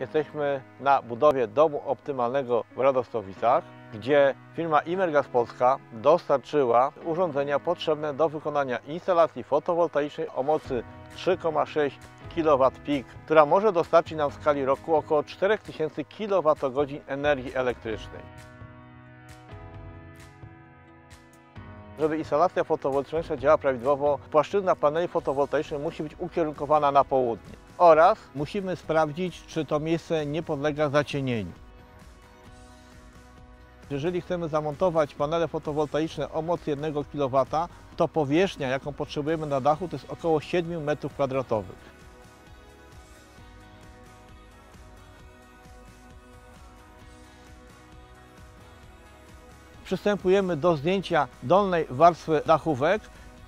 Jesteśmy na budowie domu optymalnego w Radostowicach, gdzie firma Imergas Polska dostarczyła urządzenia potrzebne do wykonania instalacji fotowoltaicznej o mocy 3,6 kW peak, która może dostarczyć nam w skali roku około 4000 kWh energii elektrycznej. Żeby instalacja fotowoltaiczna działała prawidłowo, płaszczyzna paneli fotowoltaicznych musi być ukierunkowana na południe. Oraz musimy sprawdzić, czy to miejsce nie podlega zacienieniu. Jeżeli chcemy zamontować panele fotowoltaiczne o mocy 1 kW, to powierzchnia, jaką potrzebujemy na dachu, to jest około 7 m2. Przystępujemy do zdjęcia dolnej warstwy dachówek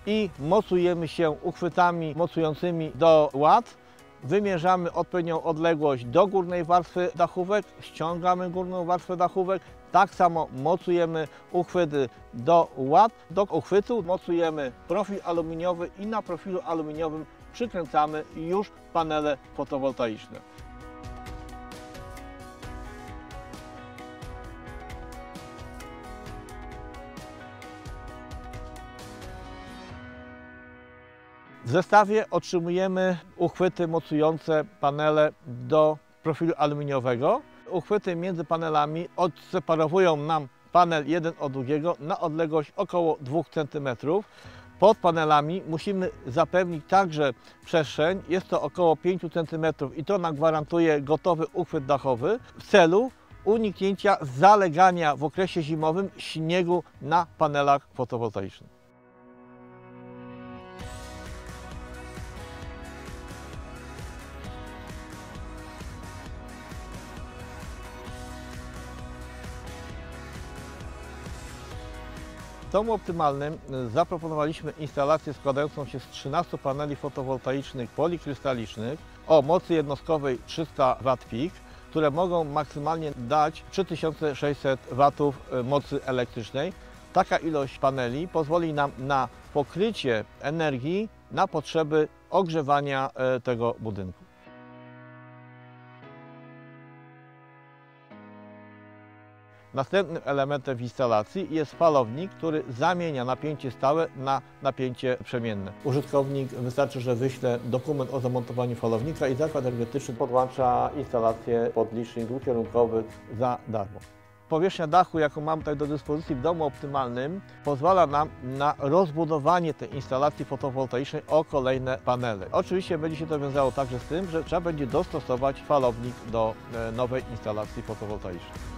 i mocujemy się uchwytami mocującymi do ład. Wymierzamy odpowiednią odległość do górnej warstwy dachówek, ściągamy górną warstwę dachówek, tak samo mocujemy uchwyty do ład. Do uchwytu mocujemy profil aluminiowy i na profilu aluminiowym przykręcamy już panele fotowoltaiczne. W zestawie otrzymujemy uchwyty mocujące panele do profilu aluminiowego. Uchwyty między panelami odseparowują nam panel jeden od drugiego na odległość około 2 cm. Pod panelami musimy zapewnić także przestrzeń, jest to około 5 cm i to nam gwarantuje gotowy uchwyt dachowy w celu uniknięcia zalegania w okresie zimowym śniegu na panelach fotowoltaicznych. Domu optymalnym y, zaproponowaliśmy instalację składającą się z 13 paneli fotowoltaicznych polikrystalicznych o mocy jednostkowej 300 W które mogą maksymalnie dać 3600 W mocy elektrycznej. Taka ilość paneli pozwoli nam na pokrycie energii na potrzeby ogrzewania e, tego budynku. Następnym elementem w instalacji jest falownik, który zamienia napięcie stałe na napięcie przemienne. Użytkownik wystarczy, że wyśle dokument o zamontowaniu falownika i zakład energetyczny podłącza instalację pod licznik dwukierunkowy za darmo. Powierzchnia dachu, jaką mam tutaj do dyspozycji w domu optymalnym, pozwala nam na rozbudowanie tej instalacji fotowoltaicznej o kolejne panele. Oczywiście będzie się to wiązało także z tym, że trzeba będzie dostosować falownik do e, nowej instalacji fotowoltaicznej.